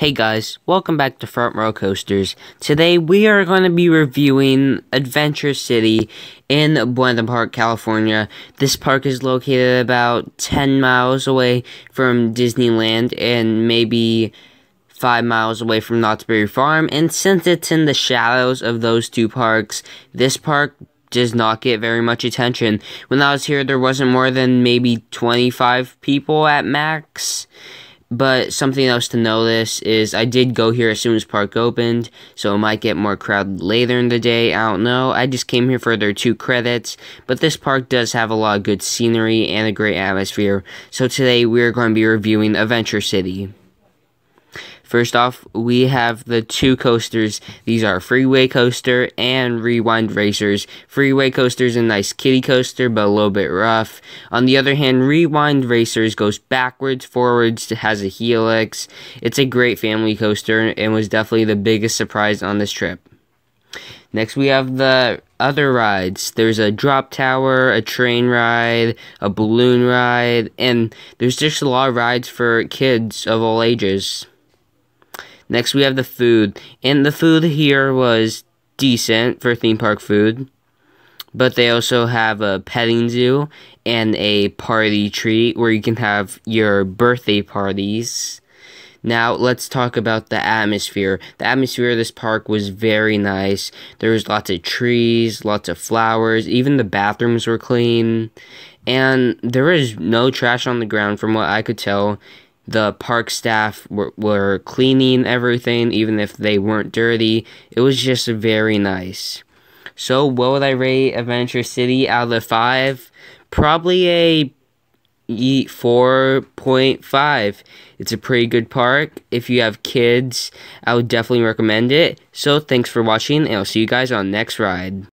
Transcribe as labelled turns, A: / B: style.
A: Hey guys, welcome back to Front Row Coasters. Today we are going to be reviewing Adventure City in Buena Park, California. This park is located about 10 miles away from Disneyland and maybe 5 miles away from Knott's Berry Farm. And since it's in the shadows of those two parks, this park does not get very much attention. When I was here, there wasn't more than maybe 25 people at max. But something else to notice is I did go here as soon as park opened, so it might get more crowded later in the day. I don't know. I just came here for their two credits, but this park does have a lot of good scenery and a great atmosphere. So today we're going to be reviewing Adventure City. First off, we have the two coasters. These are Freeway Coaster and Rewind Racers. Freeway Coaster is a nice kiddie coaster, but a little bit rough. On the other hand, Rewind Racers goes backwards, forwards, has a helix. It's a great family coaster and was definitely the biggest surprise on this trip. Next, we have the other rides. There's a drop tower, a train ride, a balloon ride, and there's just a lot of rides for kids of all ages. Next, we have the food. And the food here was decent for theme park food. But they also have a petting zoo and a party treat where you can have your birthday parties. Now, let's talk about the atmosphere. The atmosphere of this park was very nice. There was lots of trees, lots of flowers, even the bathrooms were clean. And there was no trash on the ground from what I could tell the park staff were, were cleaning everything, even if they weren't dirty. It was just very nice. So, what would I rate Adventure City out of 5? Probably a 4.5. It's a pretty good park. If you have kids, I would definitely recommend it. So, thanks for watching, and I'll see you guys on next ride.